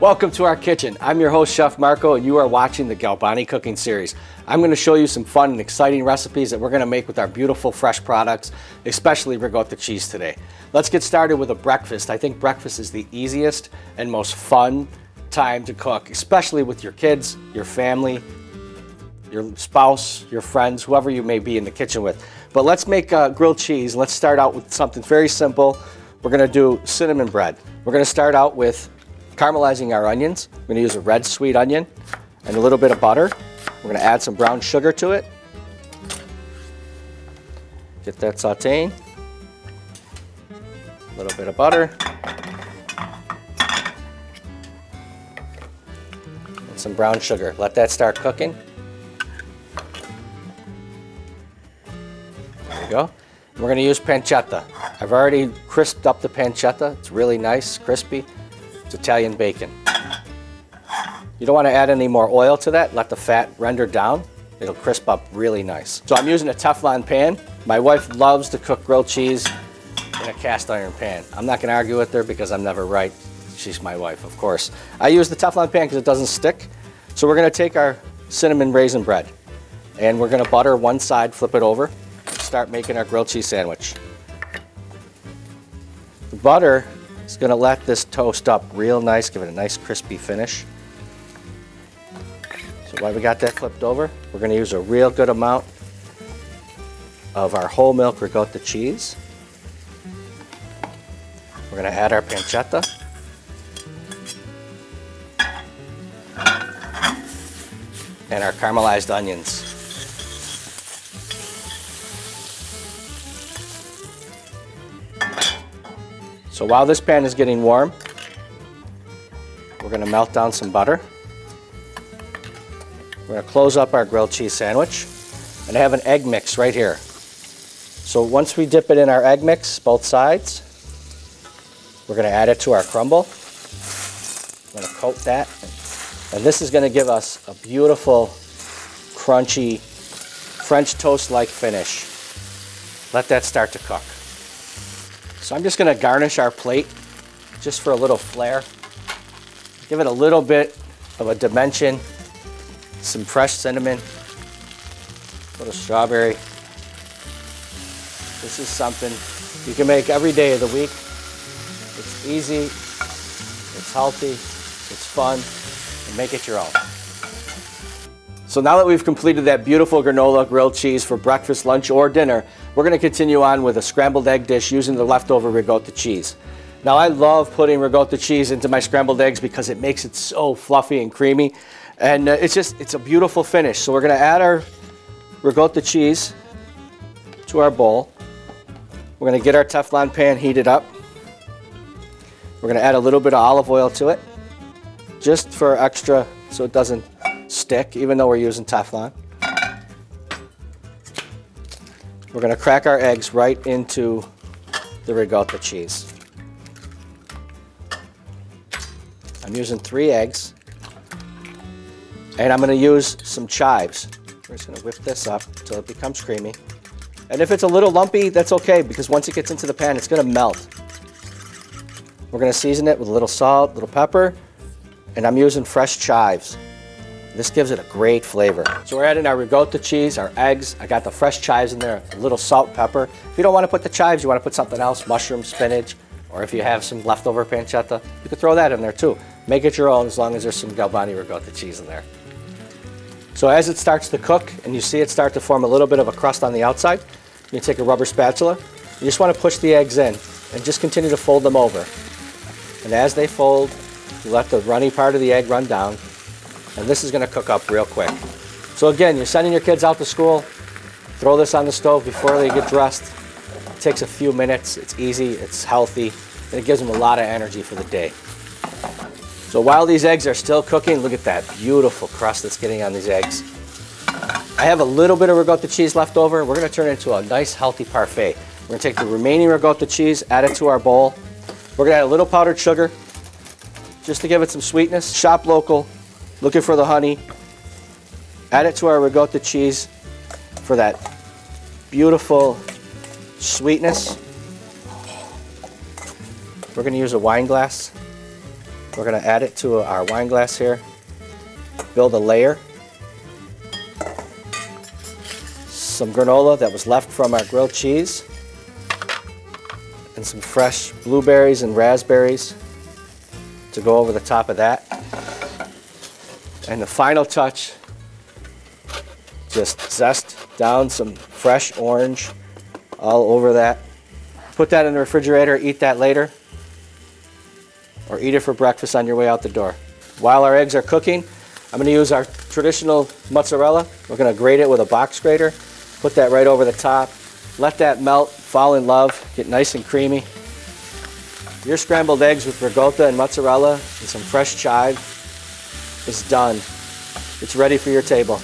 Welcome to our kitchen. I'm your host, Chef Marco, and you are watching the Galbani Cooking Series. I'm going to show you some fun and exciting recipes that we're going to make with our beautiful fresh products, especially ricotta cheese today. Let's get started with a breakfast. I think breakfast is the easiest and most fun time to cook, especially with your kids, your family, your spouse, your friends, whoever you may be in the kitchen with. But let's make uh, grilled cheese. Let's start out with something very simple. We're going to do cinnamon bread. We're going to start out with caramelizing our onions. I'm gonna use a red sweet onion and a little bit of butter. We're gonna add some brown sugar to it. Get that sauteing. A little bit of butter. And some brown sugar. Let that start cooking. There we go. We're gonna use pancetta. I've already crisped up the pancetta. It's really nice, crispy. It's Italian bacon. You don't want to add any more oil to that. Let the fat render down. It'll crisp up really nice. So I'm using a Teflon pan. My wife loves to cook grilled cheese in a cast iron pan. I'm not going to argue with her because I'm never right. She's my wife, of course. I use the Teflon pan because it doesn't stick. So we're going to take our cinnamon raisin bread and we're going to butter one side, flip it over, start making our grilled cheese sandwich. The butter it's gonna let this toast up real nice, give it a nice crispy finish. So while we got that flipped over, we're gonna use a real good amount of our whole milk ricotta cheese. We're gonna add our pancetta. And our caramelized onions. So while this pan is getting warm, we're going to melt down some butter. We're going to close up our grilled cheese sandwich. And I have an egg mix right here. So once we dip it in our egg mix, both sides, we're going to add it to our crumble. I'm going to coat that. And this is going to give us a beautiful, crunchy, French toast-like finish. Let that start to cook. So I'm just going to garnish our plate just for a little flair. Give it a little bit of a dimension, some fresh cinnamon, a little strawberry. This is something you can make every day of the week. It's easy, it's healthy, it's fun, and make it your own. So now that we've completed that beautiful granola grilled cheese for breakfast, lunch, or dinner, we're going to continue on with a scrambled egg dish using the leftover ricotta cheese. Now I love putting ricotta cheese into my scrambled eggs because it makes it so fluffy and creamy. And uh, it's just, it's a beautiful finish. So we're going to add our ricotta cheese to our bowl. We're going to get our Teflon pan heated up. We're going to add a little bit of olive oil to it, just for extra so it doesn't stick, even though we're using Teflon. We're going to crack our eggs right into the ricotta cheese. I'm using three eggs. And I'm going to use some chives. We're just to whip this up until it becomes creamy. And if it's a little lumpy, that's okay because once it gets into the pan, it's going to melt. We're going to season it with a little salt, a little pepper, and I'm using fresh chives. This gives it a great flavor. So we're adding our ricotta cheese, our eggs. I got the fresh chives in there, a little salt, pepper. If you don't want to put the chives, you want to put something else, mushroom, spinach, or if you have some leftover pancetta, you could throw that in there too. Make it your own as long as there's some Galbani ricotta cheese in there. So as it starts to cook and you see it start to form a little bit of a crust on the outside, you take a rubber spatula. You just want to push the eggs in and just continue to fold them over. And as they fold, you let the runny part of the egg run down and this is going to cook up real quick. So again, you're sending your kids out to school, throw this on the stove before they get dressed. It takes a few minutes, it's easy, it's healthy, and it gives them a lot of energy for the day. So while these eggs are still cooking, look at that beautiful crust that's getting on these eggs. I have a little bit of ricotta cheese left over. We're going to turn it into a nice healthy parfait. We're going to take the remaining ricotta cheese, add it to our bowl. We're going to add a little powdered sugar just to give it some sweetness. Shop local, looking for the honey. Add it to our ricotta cheese for that beautiful sweetness. We're going to use a wine glass. We're going to add it to our wine glass here. Build a layer. Some granola that was left from our grilled cheese. And some fresh blueberries and raspberries to go over the top of that. And the final touch, just zest down some fresh orange all over that. Put that in the refrigerator, eat that later, or eat it for breakfast on your way out the door. While our eggs are cooking, I'm going to use our traditional mozzarella. We're going to grate it with a box grater. Put that right over the top. Let that melt, fall in love, get nice and creamy. Your scrambled eggs with ricotta and mozzarella and some fresh chive is done. It's ready for your table.